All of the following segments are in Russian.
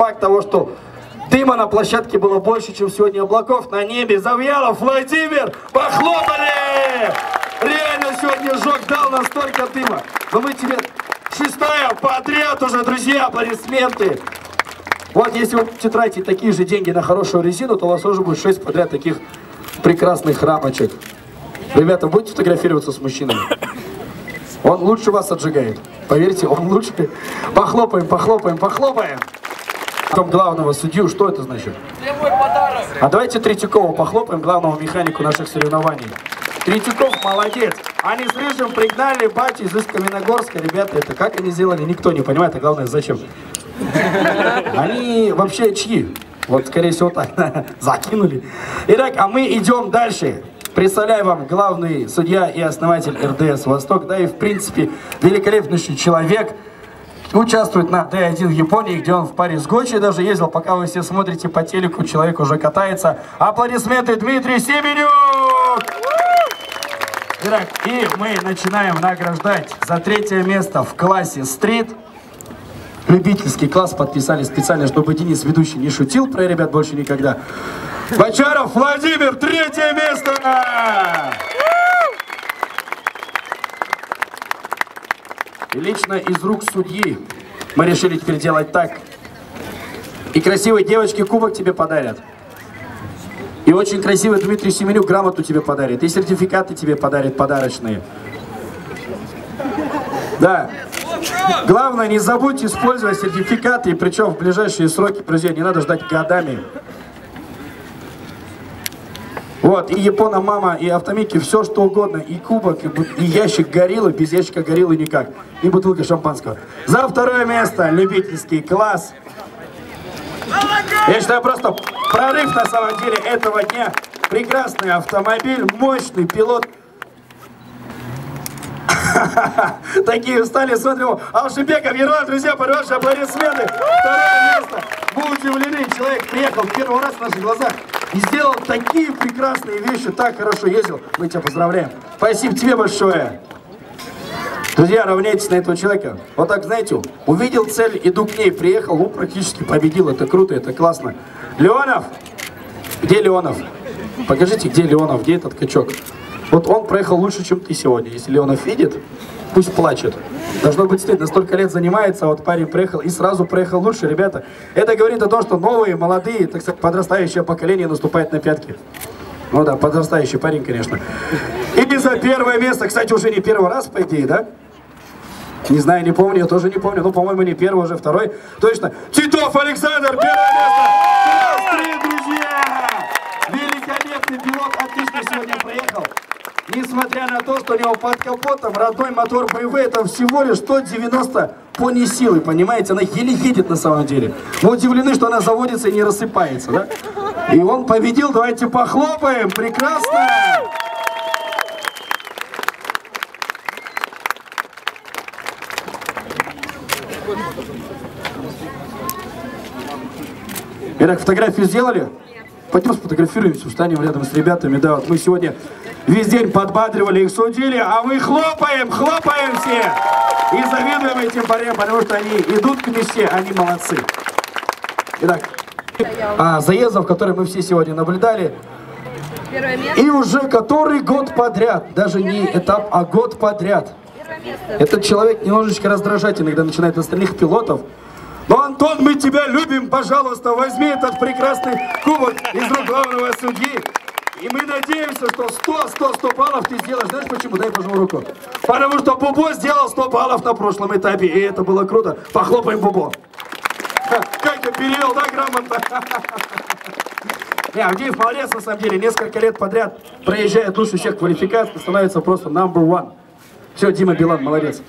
факт того, что дыма на площадке было больше, чем сегодня облаков на небе. Завьялов Владимир, похлопали! Реально сегодня жег дал настолько дыма. Но мы тебе шестая подряд уже, друзья, аплодисменты. Вот если вы тратить такие же деньги на хорошую резину, то у вас уже будет 6 подряд таких прекрасных рамочек. Ребята, будете фотографироваться с мужчинами? Он лучше вас отжигает. Поверьте, он лучше. Похлопаем, похлопаем, похлопаем. Потом главного судью, что это значит? А давайте Третьякова похлопаем, главного механику наших соревнований. Третьяков молодец. Они с Рыжим пригнали батю из Каменогорска. Ребята, это как они сделали, никто не понимает, а главное, зачем. Они вообще чьи? Вот, скорее всего, так закинули. Итак, а мы идем дальше. Представляю вам главный судья и основатель РДС «Восток», да и, в принципе, великолепнейший человек, участвует на D1 в Японии, где он в паре с Гочи даже ездил. Пока вы все смотрите по телеку, человек уже катается. Аплодисменты Дмитрий Семенюк! Итак, и мы начинаем награждать за третье место в классе стрит. Любительский класс подписали специально, чтобы Денис, ведущий, не шутил про ребят больше никогда. Бочаров Владимир, третье место! И лично из рук судьи мы решили теперь делать так. И красивой девочке кубок тебе подарят. И очень красивый Дмитрий Семенюк грамоту тебе подарит. И сертификаты тебе подарит подарочные. Да. Главное, не забудьте использовать сертификаты, и причем в ближайшие сроки, друзья, не надо ждать годами. Вот, и Япона мама, и автомики, все что угодно, и кубок, и, и ящик гориллы, без ящика гориллы никак, и бутылка шампанского. За второе место любительский класс. Я считаю, просто прорыв на самом деле этого дня. Прекрасный автомобиль, мощный пилот. Такие встали, смотрим. Алшибеков, Ерван, друзья, ваши аплодисменты. Второе место. Мы удивлены, человек приехал первый раз в наших глазах и сделал такие прекрасные вещи, так хорошо ездил. Мы тебя поздравляем. Спасибо тебе большое. Друзья, равняйтесь на этого человека. Вот так, знаете, увидел цель, иду к ней, приехал, ну, практически победил. Это круто, это классно. Леонов! Где Леонов? Покажите, где Леонов, где этот качок? Вот он проехал лучше, чем ты сегодня. Если Леонов видит, пусть плачет. Должно быть стыдно. Столько лет занимается, вот парень приехал и сразу проехал лучше. Ребята, это говорит о том, что новые, молодые, так сказать, подрастающее поколение наступает на пятки. Ну да, подрастающий парень, конечно. И за первое место, кстати, уже не первый раз, по идее, да? Не знаю, не помню, я тоже не помню. Ну, по-моему, не первый, уже второй. Точно. Титов Александр, первое место. Здравствуйте, друзья! Великолепный пилот, отлично сегодня проехал. Несмотря на то, что у него под капотом родной мотор BMW, это всего лишь 190 пони силы, понимаете? Она еле едет на самом деле. Мы удивлены, что она заводится и не рассыпается, да? И он победил, давайте похлопаем, прекрасно! Итак, фотографию сделали? Пойдем сфотографируемся, встанем рядом с ребятами. Да, вот мы сегодня весь день подбадривали их, судили, а мы хлопаем, хлопаем все. И завидуем этим парням, потому что они идут к мечте, они молодцы. Итак, а, заездов, которые мы все сегодня наблюдали, и уже который год подряд, даже не этап, а год подряд. Этот человек немножечко раздражательный, когда начинает остальных пилотов. Но, Антон, мы тебя любим, пожалуйста, возьми этот прекрасный кубок из рук главного судьи. И мы надеемся, что 100, 100, 100 баллов ты сделаешь. Знаешь почему? Дай пожму руку. Потому что Бубо сделал 100 баллов на прошлом этапе, и это было круто. Похлопаем Бубо. Как я перевел, да, грамотно? Не, Авдеев молодец, на самом деле. Несколько лет подряд проезжает лучше всех квалификаций, становится просто number one. Все, Дима Билан, молодец.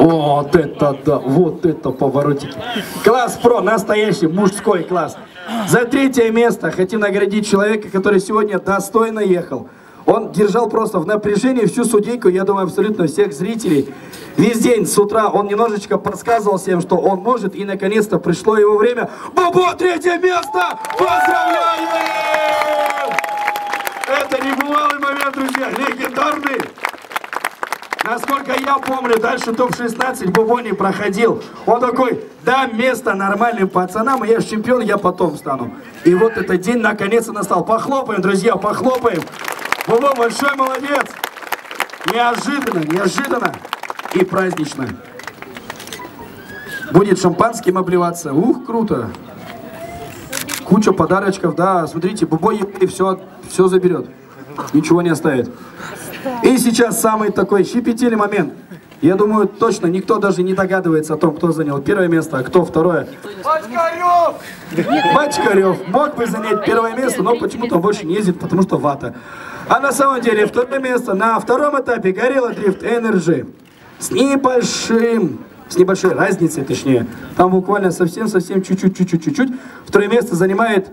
Вот это да, вот это поворотики. Класс про, настоящий мужской класс. За третье место хотим наградить человека, который сегодня достойно ехал. Он держал просто в напряжении всю судейку, я думаю, абсолютно всех зрителей. Весь день с утра он немножечко подсказывал всем, что он может, и наконец-то пришло его время. Бабо, третье место! Поздравляем! Это небывалый момент, друзья, легендарный. Насколько я помню, дальше топ-16 Бубо не проходил. Он такой, дам место нормальным пацанам, я же чемпион, я потом стану. И вот этот день наконец-то настал. Похлопаем, друзья, похлопаем. Бубо большой молодец. Неожиданно, неожиданно и празднично. Будет шампанским обливаться. Ух, круто. Куча подарочков, да. Смотрите, Бубой и все, все заберет. Ничего не оставит. И сейчас самый такой щепетильный момент. Я думаю, точно никто даже не догадывается о том, кто занял первое место, а кто второе. Бочкарев! Бочкарев мог бы занять первое место, но почему-то он больше не ездит, потому что вата. А на самом деле второе место на втором этапе Горилла Дрифт Energy с небольшим, с небольшой разницей, точнее. Там буквально совсем-совсем чуть-чуть, чуть-чуть, чуть-чуть. Второе место занимает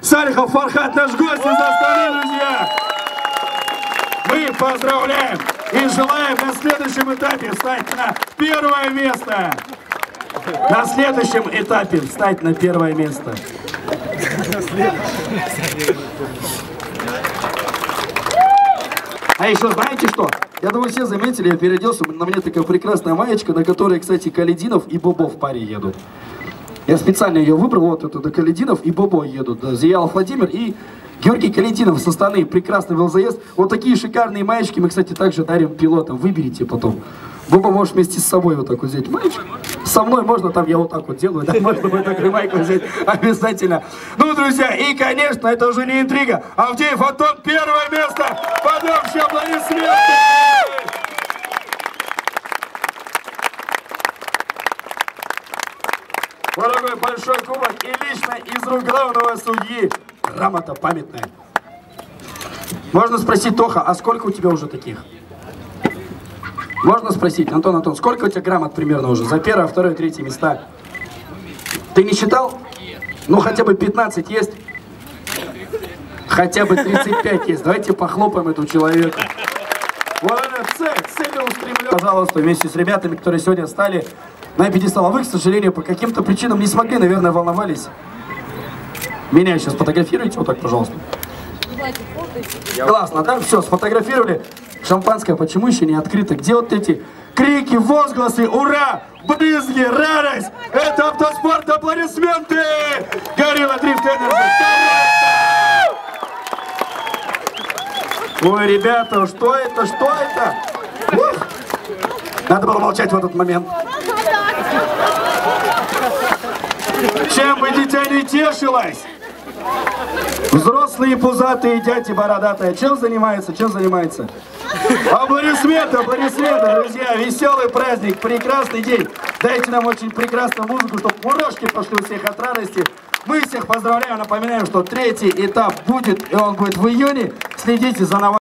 Салихов Фархат, наш гость из Астаны, друзья! Поздравляем и желаем на следующем этапе встать на первое место. На следующем этапе встать на первое место. А еще знаете что? Я думаю, все заметили, я переоделся, на мне такая прекрасная маечка, на которой, кстати, Калединов и Бобо в паре едут. Я специально ее выбрал, вот это Калединов и Бобо едут. Зиял Владимир и Георгий Калединов со стороны. Прекрасный велозаезд. Вот такие шикарные маечки мы, кстати, также дарим пилотам. Выберите потом. Боба можешь вместе с собой вот так вот взять маечку. Со мной можно, там я вот так вот делаю, да, можно вот такую майку взять обязательно. Ну, друзья, и, конечно, это уже не интрига. Авдеев Антон, первое место. Подам все аплодисменты. Такой большой кубок и лично из рук главного судьи грамота памятная. Можно спросить, Тоха, а сколько у тебя уже таких? Можно спросить, Антон, Антон, сколько у тебя грамот примерно уже за первое, второе, третье места? Ты не считал? Ну, хотя бы 15 есть? Хотя бы 35 есть. Давайте похлопаем этому человеку. Пожалуйста, вместе с ребятами, которые сегодня стали на пьедестал. А вы, к сожалению, по каким-то причинам не смогли, наверное, волновались. Меня сейчас фотографируйте, вот так, пожалуйста. Классно, да? Все, сфотографировали. Шампанское почему еще не открыто? Где вот эти крики, возгласы, ура, брызги, радость? Это автоспорт, аплодисменты! Gorilla Drift Energy. Ой, ребята, что это, что это? Ух! Надо было молчать в этот момент. Чем бы дитя не тешилось? Взрослые пузатые дяди бородатые. Чем занимается? Чем занимается? Аплодисменты, аплодисменты, друзья. Веселый праздник, прекрасный день. Дайте нам очень прекрасную музыку, чтобы мурашки пошли у всех от радости. Мы всех поздравляем, напоминаем, что третий этап будет, и он будет в июне. Следите за новостями.